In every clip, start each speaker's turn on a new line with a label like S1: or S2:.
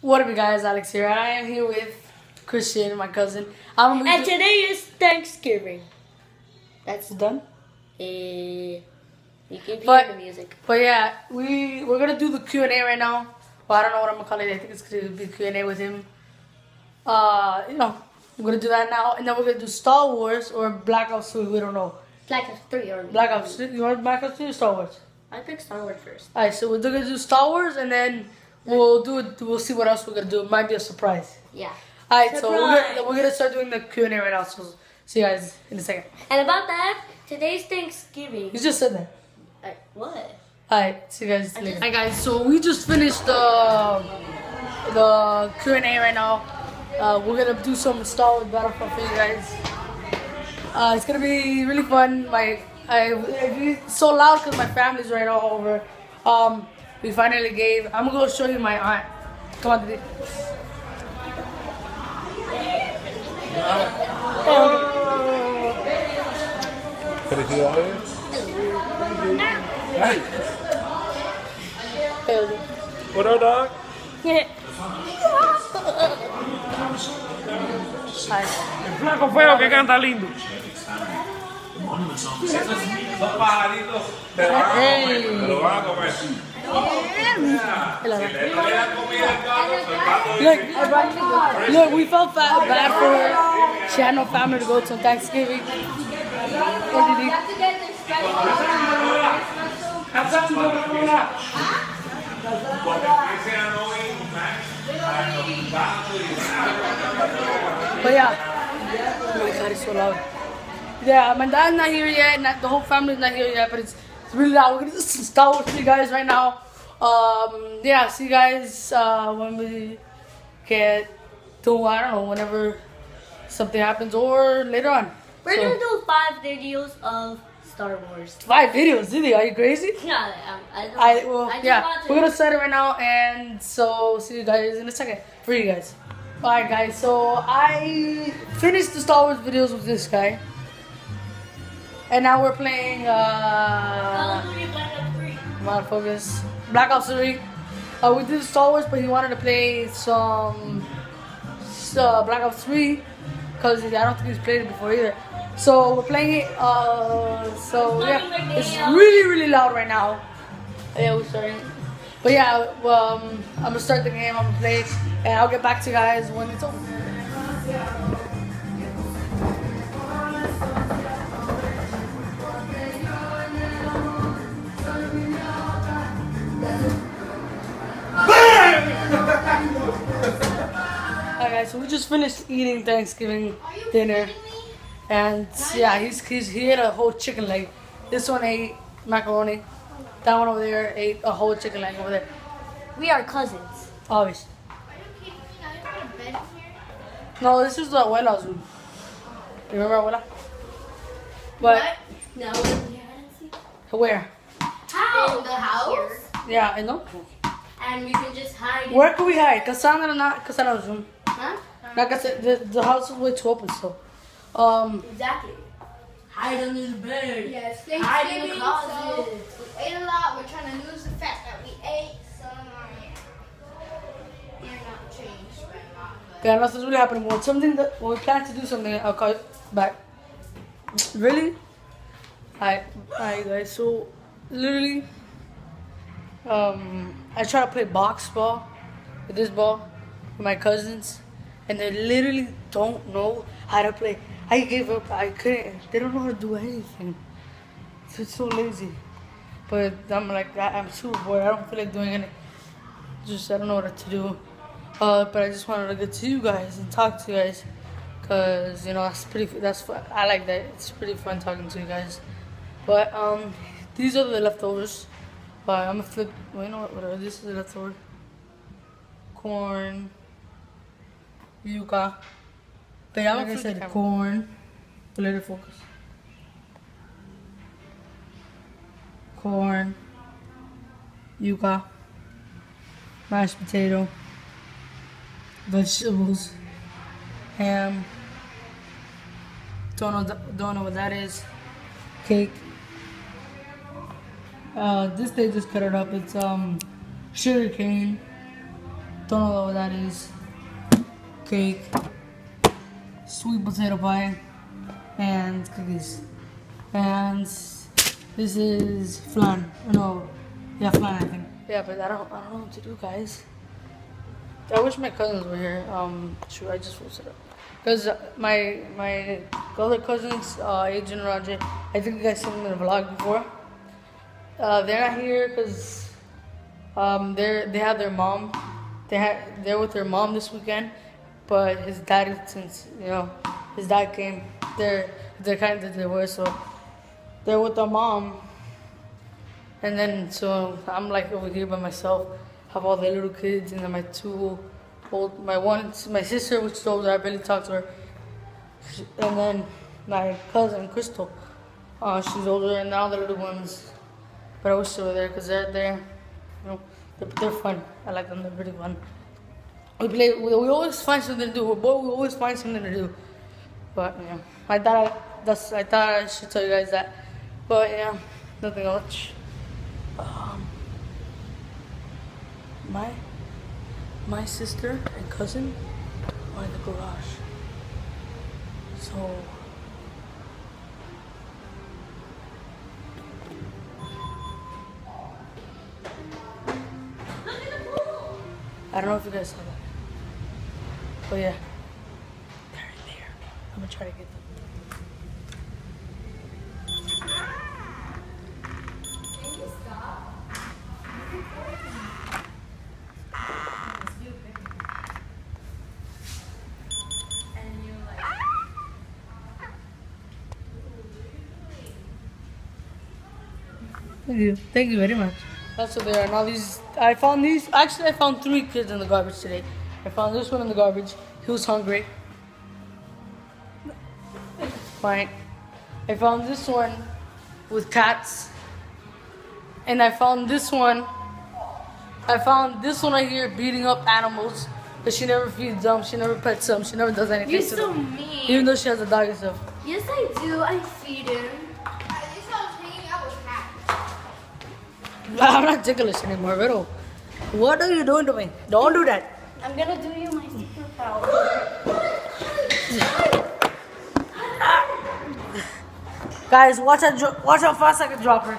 S1: What up, you guys? Alex here. I am here with Christian, my cousin. I'm
S2: And today is Thanksgiving. That's
S1: done.
S2: eh, you can hear
S1: But-
S2: the music.
S1: But yeah, we we're gonna do the Q and A right now. Well, I don't know what I'm gonna call it. I think it's gonna be Q and A with him. Uh, you know, we're gonna do that now, and then we're gonna do Star Wars or Black Ops 3. We don't know.
S2: Black Ops 3 or
S1: Black Ops 3. You want Black Ops 3 or Star Wars?
S2: I picked Star Wars first.
S1: Alright, so we're gonna do Star Wars, and then we'll do it. We'll see what else we're gonna do. It might be a surprise.
S2: Yeah.
S1: Alright, so we're gonna, we're gonna start doing the Q and A right now. So see you guys in a second.
S2: And about that, today's Thanksgiving.
S1: You just said that.
S2: Uh, what?
S1: Alright, see you guys later. Hi guys, so we just finished the the Q and A right now. Uh, we're gonna do some Star Wars Battlefront for you guys. Uh, it's gonna be really fun. My I it's so loud because my family's right all over. Um, we finally gave. I'm gonna go show you my aunt. Come on, Didi. Didi.
S3: what up, dog? Flaco feo que canta lindo. Los.
S1: Look, look, we felt bad for her. She had no family to go to Thanksgiving. What did he? But yeah, oh my god, it's so loud. Yeah, my dad's not here yet. Not, the whole family's not here yet, but it's, it's really loud. We're gonna do some Star you guys right now. Um, yeah, see you guys uh, when we get to I don't know whenever something happens or later on.
S2: We're
S1: So,
S2: gonna do five videos of Star Wars.
S1: five videos, really? Are you crazy?
S2: Yeah, um, I don't
S1: I well,
S2: I
S1: yeah,
S2: to-
S1: we're gonna start it right now, and so see you guys in a second for you guys. Alright, guys. So I finished the Star Wars videos with this guy, and now we're playing. uh
S2: 3.
S1: Focus. Black Ops 3. Uh, we did Star Wars, but he wanted to play some uh, Black Ops 3 because I don't think he's played it before either. So we're playing it. Uh, so yeah, it's really really loud right now. Yeah, we're starting. But yeah, um, I'm gonna start the game. I'm gonna play, it, and I'll get back to you guys when it's over. So we just finished eating Thanksgiving dinner. And yeah, he's, he's he ate a whole chicken leg. This one ate macaroni. That one over there ate a whole chicken leg over there.
S2: We are cousins.
S1: Always. No, this is the abuela's room. You remember abuela? But
S2: No.
S1: where?
S4: How? In the house?
S1: Yeah, I know.
S4: And we can just hide.
S1: Where can we hide? Cassandra, or not Cassandra's room.
S4: Huh?
S1: Not Cassandra, the, the house is way too open so. Um,
S4: Exactly.
S2: Hide under the bed.
S4: Yes,
S2: Hide in the closet.
S4: so we ate a lot. We're trying to lose the fact that we ate some. You're not changed, but not.
S1: Yeah, nothing's really happening. When something that when we plan to do something, I'll call you back. Really? Alright, alright guys. So literally, um, I try to play box ball with this ball with my cousins, and they literally don't know how to play. I gave up. I couldn't. They don't know how to do anything. They're so lazy. But I'm like, I'm super bored. I don't feel like doing anything. Just I don't know what to do. Uh, but I just wanted to get to you guys and talk to you guys, cause you know that's pretty. That's fun. I like that. It's pretty fun talking to you guys. But um, these are the leftovers. I'm gonna flip. Well, you know what? Whatever. This is the leftover. Corn. Yuca. But yeah, like I said, corn. Let it focus. Corn. Yuca. Mashed potato vegetables, ham. Don't know, don't know what that is. Cake. Uh, this they just cut it up. It's um, sugar cane, don't know what that is. Cake, sweet potato pie, and cookies. And this is flan. No, yeah, flan I think. Yeah, but I don't, I don't know what to do, guys. I wish my cousins were here. Um, shoot, I just posted up. Cause my my other cousins, uh, Agent Roger, I think you guys seen them in the vlog before. Uh, they're not here because um, they're they have their mom. They had they're with their mom this weekend, but his dad since you know his dad came, they're they're kind of divorced, so they're with their mom. And then so I'm like over here by myself, have all the little kids, and then my two old, my one, my sister, which is older, I barely talk to her, and then my cousin Crystal, uh, she's older, and now the little ones, but I wish they were there because they're there, you know, they're, they're fun. I like them. They're pretty fun. We play. We, we always find something to do. We're both, we always find something to do. But yeah, I thought I, that's I thought I should tell you guys that. But yeah, nothing much. Um, my my sister and cousin are in the garage. So I don't know if you guys saw that. But yeah. They're in there. I'm gonna try to get them. Thank you. Thank you very much. That's what they are. Now these, I found these. Actually, I found three kids in the garbage today. I found this one in the garbage. He was hungry. Fine. I found this one with cats. And I found this one. I found this one right here beating up animals. But she never feeds them. She never pets them. She never does anything
S2: You're
S1: to
S2: so
S1: them.
S2: mean.
S1: Even though she has a dog and stuff.
S2: Yes, I do. I feed him.
S4: At least I was hanging out with cats.
S1: I'm not ticklish anymore, Vero. What are you doing to me? Don't do that.
S2: I'm gonna do you my superpower.
S1: Guys, watch how, dro- watch how fast I can drop her.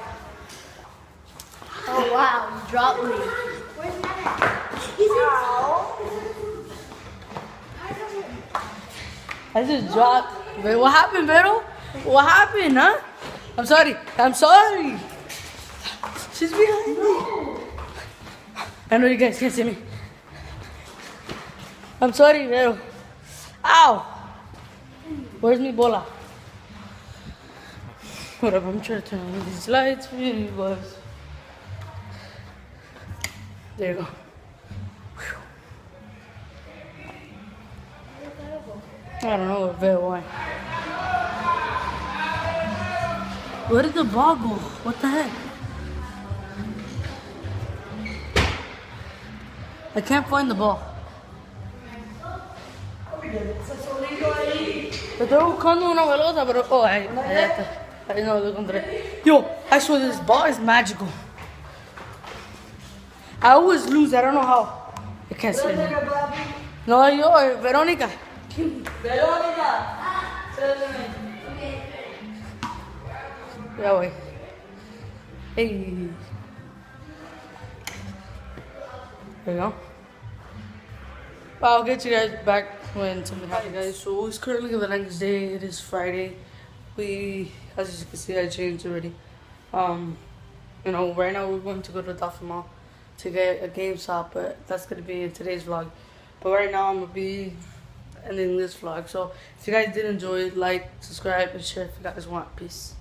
S2: Oh wow, you dropped me.
S4: Where's Matt?
S1: I just dropped. Wait, what happened, Vero? What happened, huh? I'm sorry. I'm sorry. She's behind me. I know you guys can't see me. I'm sorry, Vero. Ow! Where's my bola? Whatever, I'm trying to turn on these lights for you boys. There you go. I don't know Vero why. Where did the ball go? What the heck? I can't find the ball. Estoy buscando una pelota, pero oh, ahí, ahí está. Ahí no lo encontré. Yo, I swear this ball is magical. I always lose. I don't know how. I can't it. No, yo, eh, Verónica. Ya voy. Hey. There you go. I'll get you guys back when something happens, guys. So it's currently the next day. It is Friday. We, as you can see, I changed already. Um, you know, right now we're going to go to Dolphin Mall to get a GameStop, but that's gonna be in today's vlog. But right now I'm gonna be ending this vlog. So if you guys did enjoy it, like, subscribe, and share if you guys want. Peace.